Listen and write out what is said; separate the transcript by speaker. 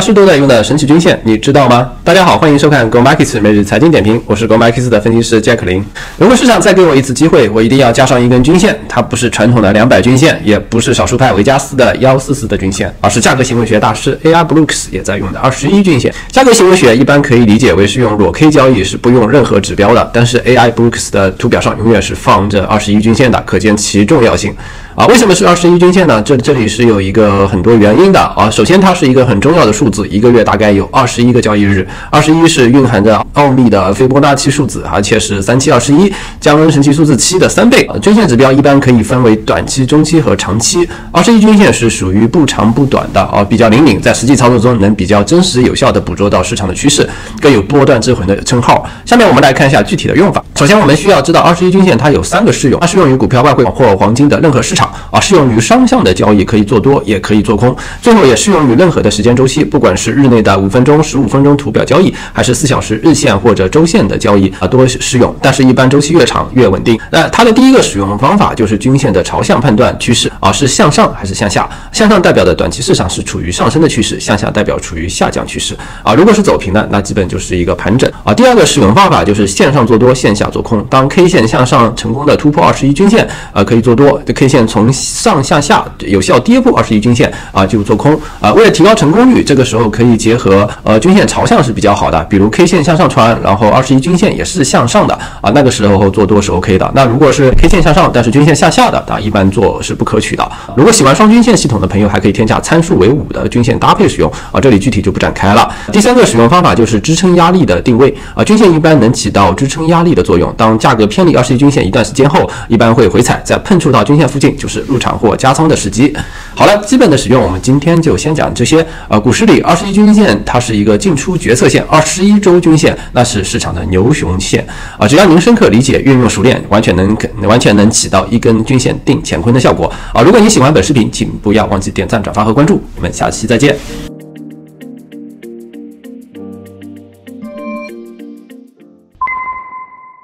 Speaker 1: 大师都在用的神奇均线，你知道吗？大家好，欢迎收看 Go Markets 每日财经点评，我是 Go Markets 的分析师 Jack 林。如果市场再给我一次机会，我一定要加上一根均线，它不是传统的两百均线，也不是少数派维加斯的幺四四的均线，而是价格行为学大师 AI Brooks 也在用的二十一均线。价格行为学一般可以理解为是用裸 K 交易，是不用任何指标的，但是 AI Brooks 的图表上永远是放着二十一均线的，可见其重要性。啊，为什么是二十一均线呢？这这里是有一个很多原因的啊。首先，它是一个很重要的数字，一个月大概有二十一个交易日，二十一是蕴含着奥秘的斐波那契数字，而且是三七二十一，加恩神奇数字七的三倍。均线指标一般可以分为短期、中期和长期，二十一均线是属于不长不短的啊，比较灵敏，在实际操作中能比较真实有效的捕捉到市场的趋势，更有波段之魂的称号。下面我们来看一下具体的用法。首先，我们需要知道二十一均线它有三个适用，它适用于股票、外汇或黄金的任何市场。啊，适用于双向的交易，可以做多，也可以做空。最后也适用于任何的时间周期，不管是日内的五分钟、十五分钟图表交易，还是四小时日线或者周线的交易啊，都适用。但是，一般周期越长越稳定。那它的第一个使用方法就是均线的朝向判断趋势啊，是向上还是向下？向上代表的短期市场是处于上升的趋势，向下代表处于下降趋势啊。如果是走平的，那基本就是一个盘整啊。第二个使用方法就是线上做多，线下做空。当 K 线向上成功的突破二十一均线啊，可以做多。这 K 线从上向下有效跌破二十一均线啊，就做空啊。为了提高成功率，这个的时候可以结合呃均线朝向是比较好的，比如 K 线向上传，然后二十一均线也是向上的啊，那个时候做多是 OK 的。那如果是 K 线向上，但是均线向下的啊，一般做是不可取的。如果喜欢双均线系统的朋友，还可以添加参数为五的均线搭配使用啊，这里具体就不展开了。第三个使用方法就是支撑压力的定位啊，均线一般能起到支撑压力的作用。当价格偏离二十一均线一段时间后，一般会回踩，再碰触到均线附近就是入场或加仓的时机。好了，基本的使用我们今天就先讲这些。呃，股市二十一均线它是一个进出决策线，二十一周均线那是市场的牛熊线啊。只要您深刻理解、运用熟练，完全能完全能起到一根均线定乾坤的效果啊。如果你喜欢本视频，请不要忘记点赞、转发和关注。我们下期再见。